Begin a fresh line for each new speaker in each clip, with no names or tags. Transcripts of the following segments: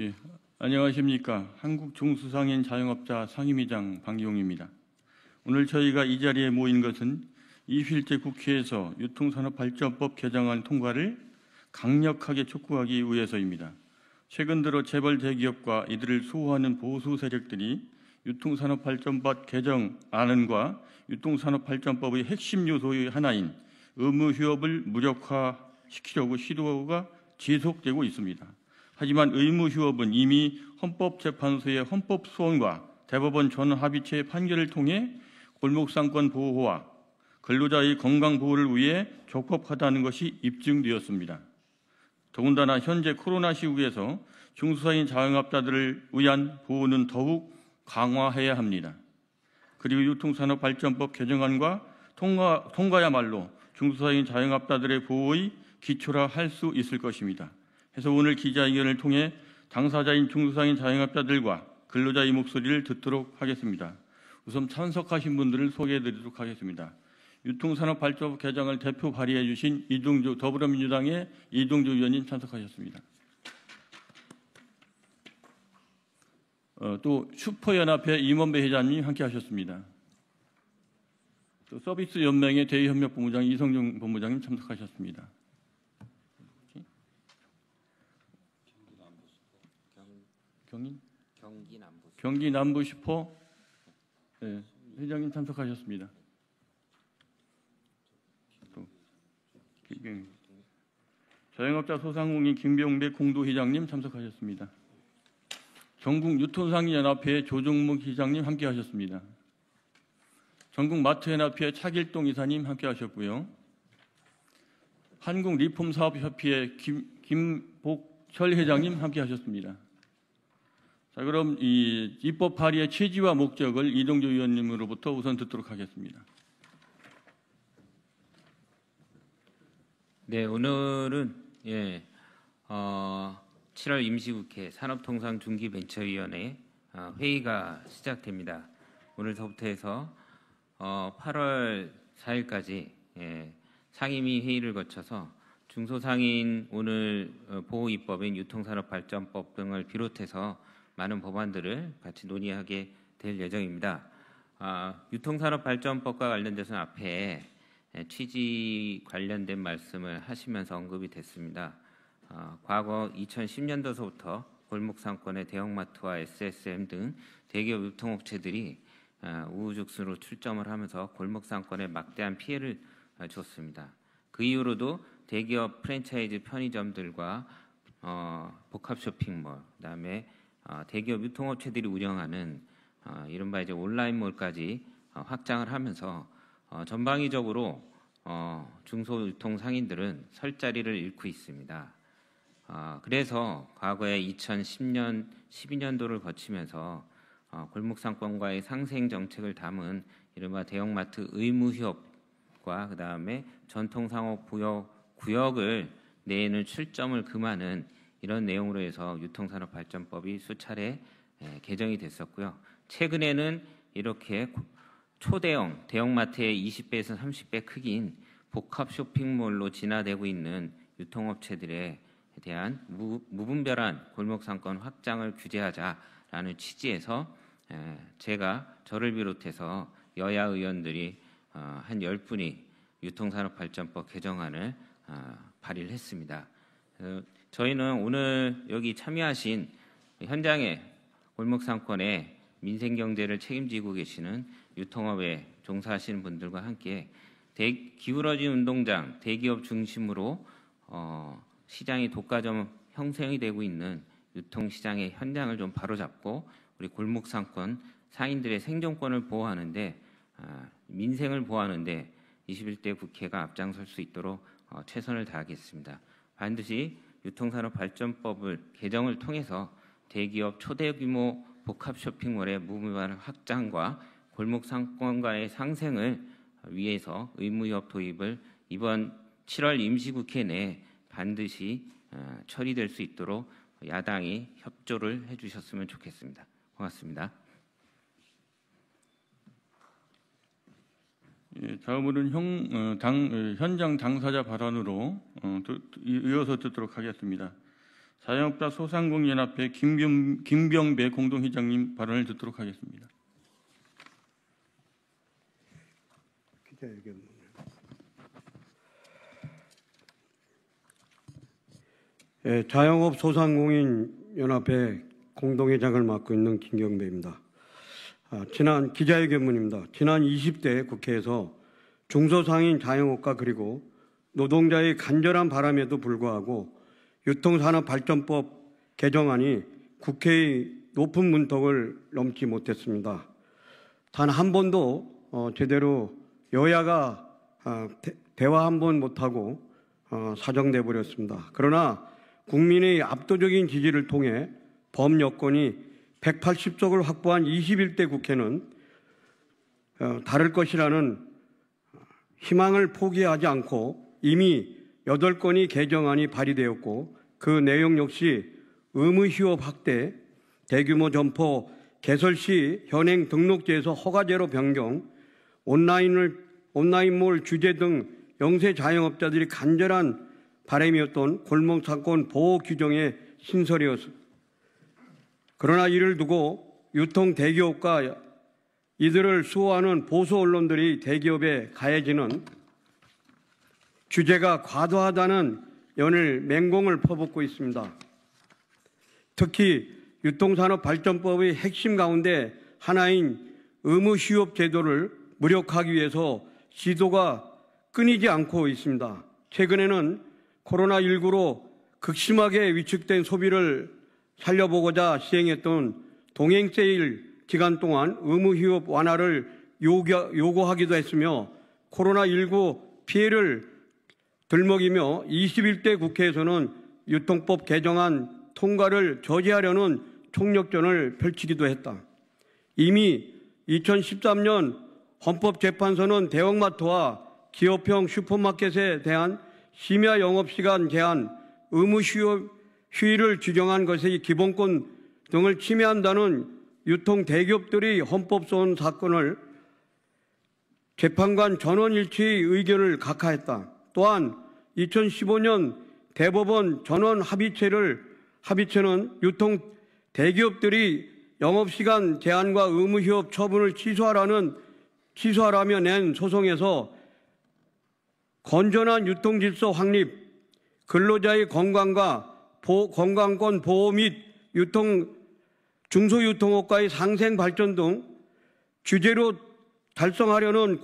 예, 안녕하십니까. 한국중수상인 자영업자 상임위장 방기용입니다. 오늘 저희가 이 자리에 모인 것은 20일째 국회에서 유통산업발전법 개정안 통과를 강력하게 촉구하기 위해서입니다. 최근 들어 재벌 대기업과 이들을 수호하는 보수 세력들이 유통산업발전법 개정안과 유통산업발전법의 핵심 요소의 하나인 의무휴업을 무력화시키려고 시도가 지속되고 있습니다. 하지만 의무 휴업은 이미 헌법재판소의 헌법 소원과 대법원 전 합의체 판결을 통해 골목상권 보호와 근로자의 건강 보호를 위해 적법하다는 것이 입증되었습니다. 더군다나 현재 코로나 시국에서 중소사인 자영업자들을 위한 보호는 더욱 강화해야 합니다. 그리고 유통산업발전법 개정안과 통과, 통과야말로 중소사인 자영업자들의 보호의 기초라 할 수 있을 것입니다. 해서 오늘 기자회견을 통해 당사자인 중소상인 자영업자들과 근로자의 목소리를 듣도록 하겠습니다. 우선 참석하신 분들을 소개해 드리도록 하겠습니다. 유통산업발전법 개정을 대표 발의해 주신 이동주 더불어민주당의 이동주 의원님 참석하셨습니다. 어, 또 슈퍼연합회 임원배 회장님 함께 하셨습니다. 또 서비스 연맹의 대의협력 본부장 이성중 본부장님 참석하셨습니다. 경인
경기 남부
경기 남부 슈퍼 네, 회장님 참석하셨습니다. 또 김병 자영업자 소상공인 김병배 공도회장님 참석하셨습니다. 전국 유통상인연합회 조종목 회장님 함께하셨습니다. 전국 마트연합회 차길동 이사님 함께하셨고요. 한국 리폼사업협회 김, 김복철 회장님 함께하셨습니다. 자, 그럼 이 입법 발의의 취지와 목적을 이동조 의원님으로부터 우선 듣도록 하겠습니다.
네, 오늘은 예, 어, 7월 임시국회 산업통상중기벤처위원회 어, 회의가 시작됩니다. 오늘서부터 해서 어, 8월 4일까지 예, 상임위 회의를 거쳐서 중소상인 오늘 어, 보호입법인 유통산업발전법 등을 비롯해서 많은 법안들을 같이 논의하게 될 예정입니다. 아, 유통산업발전법과 관련돼서는 앞에 취지 관련된 말씀을 하시면서 언급이 됐습니다. 아, 과거 2010년도서부터 골목상권의 대형마트와 SSM 등 대기업 유통업체들이 아, 우후죽순으로 출점을 하면서 골목상권에 막대한 피해를 아, 줬습니다. 그 이후로도 대기업 프랜차이즈 편의점들과 어, 복합 쇼핑몰, 그다음에 어, 대기업 유통업체들이 운영하는 어, 이른바 이제 온라인몰까지 어, 확장을 하면서 전방위적으로 중소유통 상인들은 설 자리를 잃고 있습니다. 그래서 과거에 2010년, 12년도를 거치면서 골목상권과의 상생 정책을 담은 이른바 대형마트 의무휴업과 그 다음에 전통상업 구역, 구역을 내에는 출점을 금하는 이런 내용으로 해서 유통산업발전법이 수차례 개정이 됐었고요. 최근에는 이렇게 초대형 대형마트의 20배에서 30배 크기인 복합 쇼핑몰로 진화되고 있는 유통업체들에 대한 무, 무분별한 골목상권 확장을 규제하자라는 취지에서 제가 저를 비롯해서 여야 의원들이 어, 한 10분이 유통산업발전법 개정안을 어, 발의를 했습니다. 어, 저희는 오늘 여기 참여하신 현장의 골목 상권의 민생 경제를 책임지고 계시는 유통업에 종사하시는 분들과 함께 대, 기울어진 운동장 대기업 중심으로 어, 시장이 독과점 형성이 되고 있는 유통시장의 현장을 좀 바로잡고 우리 골목 상권 상인들의 생존권을 보호하는데 어, 민생을 보호하는데 21대 국회가 앞장설 수 있도록 어, 최선을 다하겠습니다. 반드시 유통산업 발전법을 개정을 통해서 대기업 초대 규모 복합 쇼핑몰의 무분별 확장과 골목 상권과의 상생을 위해서 의무협 도입을 이번 7월 임시국회 내에 반드시 어, 처리될 수 있도록 야당이 협조를 해주셨으면 좋겠습니다. 고맙습니다.
예, 다음으로는 형, 어, 당, 어, 현장 당사자 발언으로 어, 또, 이어서 듣도록 하겠습니다. 자영업자 소상공인연합회 김병, 김병배 공동회장님 발언을 듣도록 하겠습니다.
예, 자영업 소상공인 연합회 공동회장을 맡고 있는 김경배입니다. 아, 지난 기자회견문입니다. 지난 20대 국회에서 중소상인 자영업가 그리고 노동자의 간절한 바람에도 불구하고 유통산업발전법 개정안이 국회의 높은 문턱을 넘지 못했습니다. 단 한 번도 어, 제대로 여야가 아, 대, 화 한 번 못하고 어, 사정돼 버렸습니다. 그러나 국민의 압도적인 지지를 통해 범여권이 180석을 확보한 21대 국회는 어, 다를 것이라는 희망을 포기하지 않고 이미 8건의 개정안이 발의되었고 그 내용 역시 의무 휴업 확대, 대규모 점포 개설 시 현행 등록제에서 허가제로 변경, 온라인을 온라인몰 규제 등 영세 자영업자들이 간절한 바람이었던 골목 상권 보호 규정의 신설이었습니다. 그러나 이를 두고 유통 대기업과 이들을 수호하는 보수 언론들이 대기업에 가해지는 규제가 과도하다는 연일 맹공을 퍼붓고 있습니다. 특히 유통산업 발전법의 핵심 가운데 하나인 의무휴업 제도를 무력화하기 위해서 시도가 끊이지 않고 있습니다. 최근에는 코로나19로 극심하게 위축된 소비를 살려보고자 시행했던 동행세일 기간 동안 의무휴업 완화를 요구하기도 했으며 코로나19 피해를 들먹이며 21대 국회에서는 유통법 개정안 통과를 저지하려는 총력전을 펼치기도 했다. 이미 2013년 헌법재판소는 대형마트와 기업형 슈퍼마켓에 대한 심야 영업시간 제한, 의무 휴업, 휴일을 규정한 것의 기본권 등을 침해한다는 유통 대기업들이 헌법소원 사건을 재판관 전원 일치의 의견을 각하했다. 또한 2015년 대법원 전원 합의체를 합의체는 유통 대기업들이 영업시간 제한과 의무휴업 처분을 취소하라는 취소하라며 낸 소송에서 건전한 유통질서 확립, 근로자의 건강과 보, 건강권 보호 및 유통 중소유통업과의 상생 발전 등 규제로 달성하려는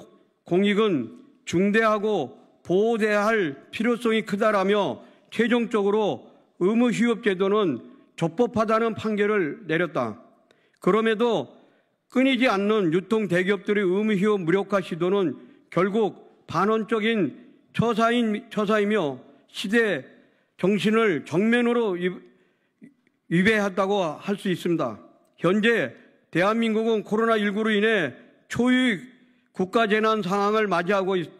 공익은 중대하고 보호돼야 할 필요성이 크다라며 최종적으로 의무휴업 제도는 적법하다는 판결을 내렸다. 그럼에도 끊이지 않는 유통 대기업들의 의무휴업 무력화 시도는 결국 반원적인 처사인, 처사이며 시대 정신을 정면으로 위배했다고 할 수 있습니다. 현재 대한민국은 코로나19로 인해 초유익 국가재난 상황을 맞이하고 있,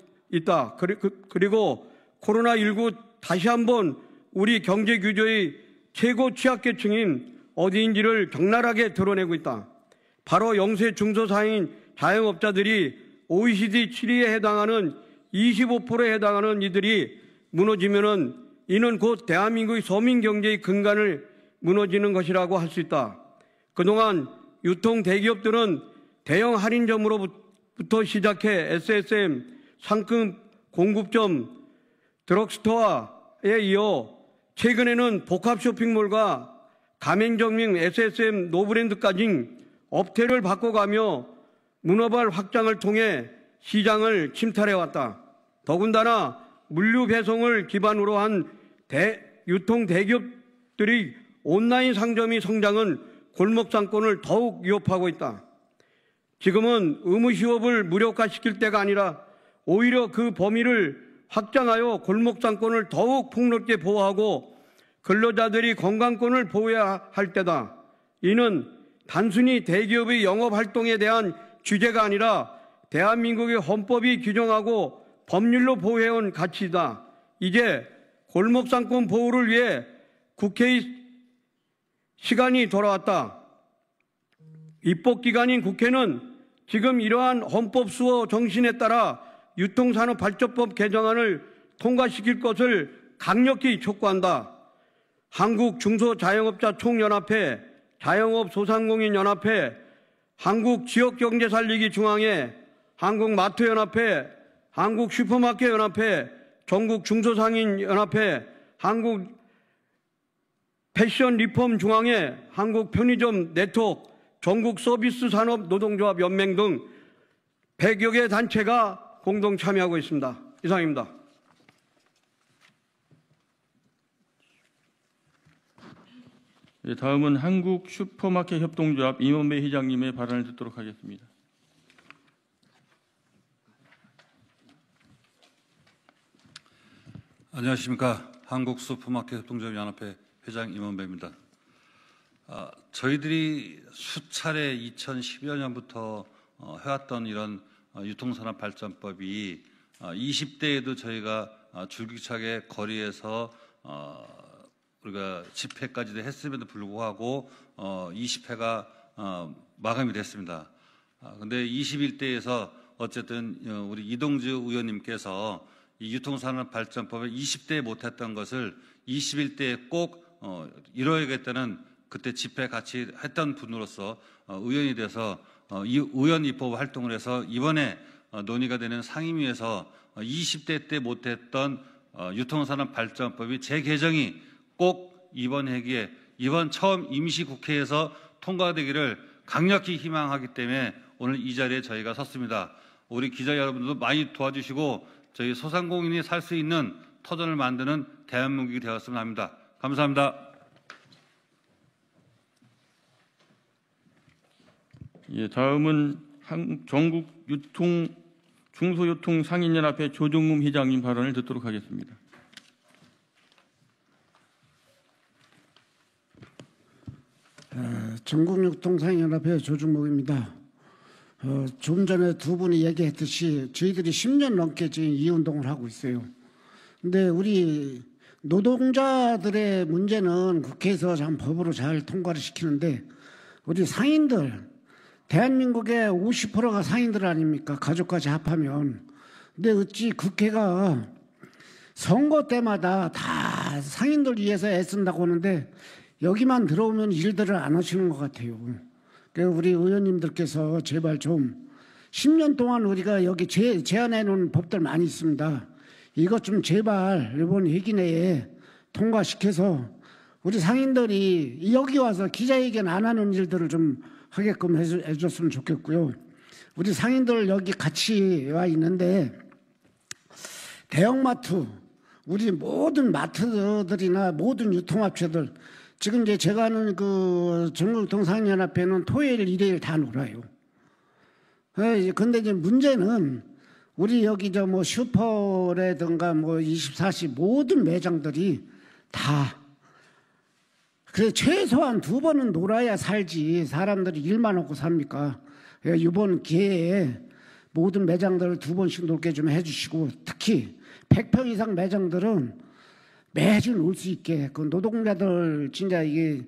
다 그, 그리고 코로나19 다시 한번 우리 경제 규조의 최고 취약계층인 어디인지를 적나라하게 드러내고 있다. 바로 영세 중소상인 자영업자들이 OECD 7위에 해당하는 25%에 해당하는 이들이 무너지면은 이는 곧 대한민국의 서민 경제의 근간을 무너지는 것이라고 할 수 있다. 그동안 유통 대기업들은 대형 할인점으로부터 시작해 SSM, 상품 공급점, 드럭스토어에 이어 최근에는 복합 쇼핑몰과 가맹점인 SSM 노브랜드까지 업태를 바꿔가며 문어발 확장을 통해 시장을 침탈해왔다. 더군다나 물류 배송을 기반으로 한 대, 유통 대기업들이 온라인 상점의 성장은 골목 상권을 더욱 위협하고 있다. 지금은 의무 휴업을 무력화시킬 때가 아니라 오히려 그 범위를 확장하여 골목 상권을 더욱 폭넓게 보호하고 근로자들이 건강권을 보호해야 할 때다. 이는 단순히 대기업의 영업 활동에 대한 규제가 아니라 대한민국의 헌법이 규정하고 법률로 보호해온 가치다. 이제 골목상권 보호를 위해 국회의 시간이 돌아왔다. 입법기관인 국회는 지금 이러한 헌법 수호 정신에 따라 유통산업 발전법 개정안을 통과시킬 것을 강력히 촉구한다. 한국 중소자영업자 총연합회, 자영업 소상공인 연합회, 한국 지역경제살리기 중앙회, 한국 마트연합회, 한국 슈퍼마켓 연합회, 전국 중소상인 연합회, 한국 패션 리폼 중앙회, 한국 편의점 네트워크, 전국 서비스 산업 노동조합 연맹 등 100여 개 단체가 공동 참여하고 있습니다. 이상입니다.
예, 다음은 한국 슈퍼마켓 협동조합 임원배 회장님의 발언을 듣도록 하겠습니다.
안녕하십니까. 한국 슈퍼마켓 협동조합 연합회 회장 임원배입니다. 아, 저희들이 수차례 2010여 년부터 어, 해왔던 이런 어, 유통산업 발전법이 어, 20대에도 저희가 어, 줄기차게 거리에서 어, 우리가 집회까지도 했음에도 불구하고 어, 20회가 어, 마감이 됐습니다. 아, 근데 21대에서 어쨌든 어, 우리 이동주 의원님께서 이 유통산업 발전법을 20대에 못했던 것을 21대에 꼭 어, 이뤄야겠다는 그때 집회 같이 했던 분으로서 어, 의원이 돼서 어, 이 의원 입법 활동을 해서 이번에 어, 논의가 되는 상임위에서 어, 20대 때 못했던 어, 유통산업 발전법이 재개정이 꼭 이번 회기에 이번 처음 임시국회에서 통과되기를 강력히 희망하기 때문에 오늘 이 자리에 저희가 섰습니다. 우리 기자 여러분들도 많이 도와주시고 저희 소상공인이 살 수 있는 터전을 만드는 대한민국이 되었으면 합니다. 감사합니다.
예, 다음은 한, 전국 유통 중소유통 상인연합회 조종금 회장님 발언을 듣도록 하겠습니다.
전국육통상연합회 조중목입니다. 어, 좀 전에 두 분이 얘기했듯이 저희들이 10년 넘게 지금 이 운동을 하고 있어요. 근데 우리 노동자들의 문제는 국회에서 참 법으로 잘 통과를 시키는데 우리 상인들 대한민국의 50%가 상인들 아닙니까? 가족까지 합하면. 근데 어찌 국회가 선거 때마다 다 상인들 위해서 애쓴다고 하는데 여기만 들어오면 일들을 안 하시는 것 같아요. 그래서 우리 의원님들께서 제발 좀 10년 동안 우리가 여기 제, 제안해 놓은 법들 많이 있습니다. 이것 좀 제발 이번 회기 내에 통과시켜서 우리 상인들이 여기 와서 기자회견 안 하는 일들을 좀 하게끔 해줬으면 좋겠고요. 우리 상인들 여기 같이 와 있는데 대형마트, 우리 모든 마트들이나 모든 유통업체들 지금 이제 제가 아는 그 전국동상연합회는 토요일, 일요일 다 놀아요. 예, 근데 이제 문제는 우리 여기 저 뭐 슈퍼라든가 뭐 24시 모든 매장들이 다 그래 최소한 두 번은 놀아야 살지 사람들이 일만 하고 삽니까? 예, 이번 기회에 모든 매장들을 두 번씩 놀게 좀 해주시고 특히 100평 이상 매장들은 매주 놀 수 있게 그 노동자들 진짜 이게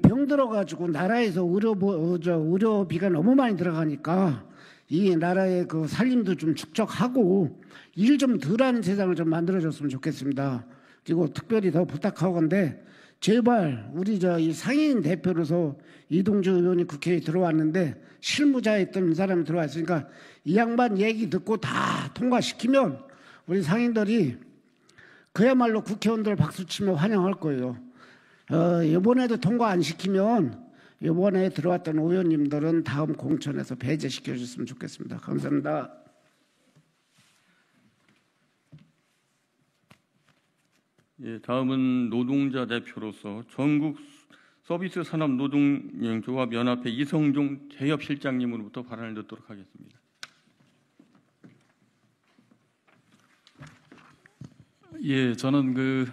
병 들어가지고 나라에서 의료 어, 저 의료비가 너무 많이 들어가니까 이 나라의 그 살림도 좀 축적하고 일 좀 덜하는 세상을 좀 만들어줬으면 좋겠습니다. 그리고 특별히 더 부탁하건데 제발 우리 저 이 상인 대표로서 이동주 의원이 국회에 들어왔는데 실무자였던 이 사람이 들어왔으니까 이 양반 얘기 듣고 다 통과시키면 우리 상인들이 그야말로 국회의원들 박수 치며 환영할 거예요. 어, 이번에도 통과 안 시키면 이번에 들어왔던 의원님들은 다음 공천에서 배제시켜 줬으면 좋겠습니다. 감사합니다.
예, 다음은 노동자 대표로서 전국 서비스 산업 노동조합 연합회 이성종 개협 실장님으로부터 발언을 듣도록 하겠습니다.
예, 저는 그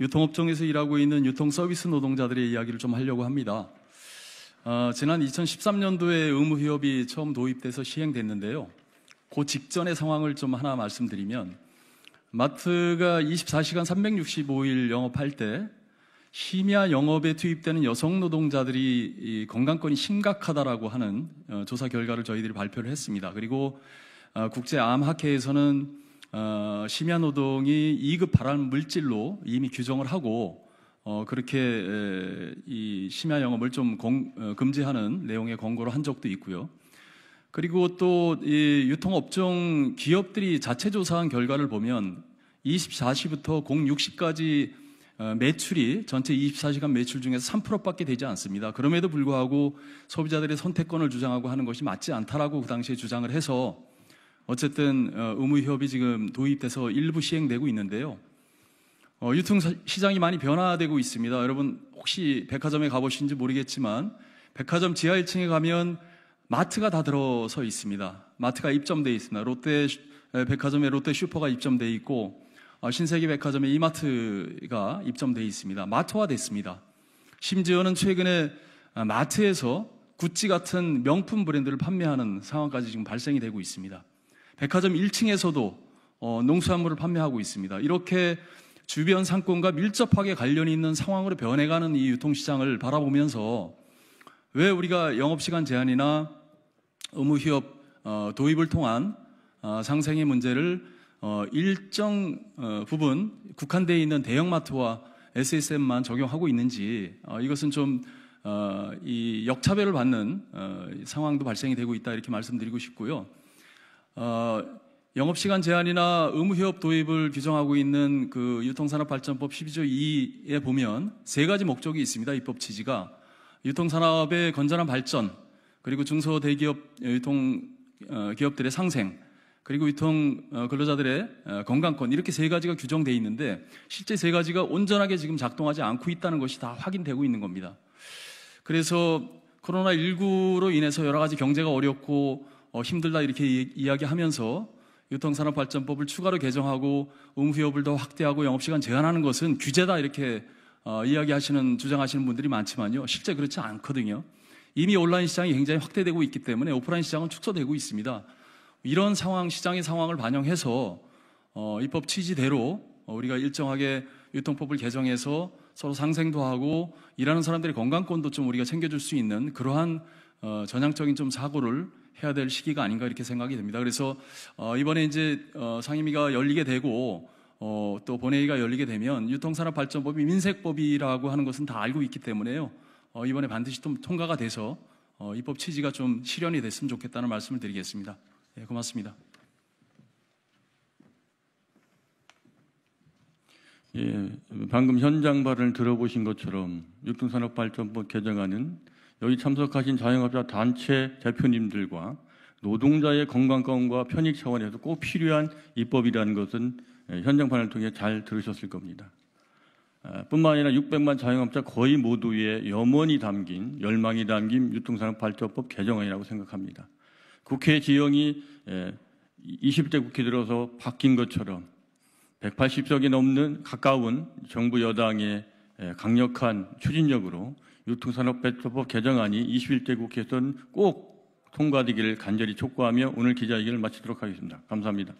유통업종에서 일하고 있는 유통 서비스 노동자들의 이야기를 좀 하려고 합니다. 어, 지난 2013년도에 의무 휴업이 처음 도입돼서 시행됐는데요. 그 직전의 상황을 좀 하나 말씀드리면 마트가 24시간 365일 영업할 때 심야 영업에 투입되는 여성 노동자들이 이 건강권이 심각하다라고 하는 어, 조사 결과를 저희들이 발표를 했습니다. 그리고 어, 국제암학회에서는 어, 심야 노동이 2급 발암 물질로 이미 규정을 하고 어, 그렇게 에, 이 심야 영업을 좀 공- 어, 금지하는 내용의 권고를 한 적도 있고요. 그리고 또 이 유통업종 기업들이 자체 조사한 결과를 보면 24시부터 06시까지 어, 매출이 전체 24시간 매출 중에서 3%밖에 되지 않습니다. 그럼에도 불구하고 소비자들의 선택권을 주장하고 하는 것이 맞지 않다라고 그 당시에 주장을 해서 어쨌든 어, 의무 휴업이 지금 도입돼서 일부 시행되고 있는데요. 어, 유통 사- 시장이 많이 변화되고 있습니다. 여러분 혹시 백화점에 가보신지 모르겠지만 백화점 지하 1층에 가면 마트가 다 들어서 있습니다. 마트가 입점돼 있습니다. 롯데 백화점에 롯데 슈퍼가 입점돼 있고 어, 신세계 백화점에 이마트가 입점돼 있습니다. 마트화 됐습니다. 심지어는 최근에 아, 마트에서 구찌 같은 명품 브랜드를 판매하는 상황까지 지금 발생이 되고 있습니다. 백화점 1층에서도 어, 농수산물을 판매하고 있습니다. 이렇게 주변 상권과 밀접하게 관련이 있는 상황으로 변해가는 이 유통시장을 바라보면서 왜 우리가 영업시간 제한이나 의무휴업 어, 도입을 통한 어, 상생의 문제를 어, 일정 어, 부분 국한되어 있는 대형마트와 SSM만 적용하고 있는지 어, 이것은 좀 어, 이 역차별을 받는 어, 상황도 발생이 되고 있다 이렇게 말씀드리고 싶고요. 어, 영업시간 제한이나 의무휴업 도입을 규정하고 있는 그 유통산업발전법 12조 2에 보면 세 가지 목적이 있습니다. 입법 취지가 유통산업의 건전한 발전, 그리고 중소대기업 유통 어, 기업들의 상생, 그리고 유통 어, 근로자들의 어, 건강권 이렇게 세 가지가 규정돼 있는데 실제 세 가지가 온전하게 지금 작동하지 않고 있다는 것이 다 확인되고 있는 겁니다. 그래서 코로나 19로 인해서 여러 가지 경제가 어렵고 어, 힘들다 이렇게 이- 이야기하면서 유통산업발전법을 추가로 개정하고 의무휴업을 더 확대하고 영업시간 제한하는 것은 규제다 이렇게 어, 이야기하시는 주장하시는 분들이 많지만요 실제 그렇지 않거든요. 이미 온라인 시장이 굉장히 확대되고 있기 때문에 오프라인 시장은 축소되고 있습니다. 이런 상황 시장의 상황을 반영해서 어, 입법 취지대로 어, 우리가 일정하게 유통법을 개정해서 서로 상생도 하고 일하는 사람들의 건강권도 좀 우리가 챙겨줄 수 있는 그러한 어, 전향적인 좀 사고를 해야 될 시기가 아닌가 이렇게 생각이 됩니다. 그래서 어, 이번에 이제 어, 상임위가 열리게 되고 어, 또 본회의가 열리게 되면 유통산업발전법이 민색법이라고 하는 것은 다 알고 있기 때문에요. 어, 이번에 반드시 좀 통과가 돼서 어, 입법 취지가 좀 실현이 됐으면 좋겠다는 말씀을 드리겠습니다. 예, 고맙습니다.
예, 방금 현장 발언을 들어보신 것처럼 유통산업발전법 개정안은 여기 참석하신 자영업자 단체 대표님들과 노동자의 건강권과 편익 차원에서 꼭 필요한 입법이라는 것은 예, 현장 발언을 통해 잘 들으셨을 겁니다. 아, 뿐만 아니라 600만 자영업자 거의 모두의 염원이 담긴 열망이 담긴 유통산업 발전법 개정안이라고 생각합니다. 국회 지형이 예, 20대 국회 들어서 바뀐 것처럼 180석이 넘는 가까운 정부 여당의 예, 강력한 추진력으로 유통산업발전법 개정안이 21대 국회에서는 꼭 통과되기를 간절히 촉구하며 오늘 기자회견을 마치도록 하겠습니다. 감사합니다.